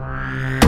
Bye.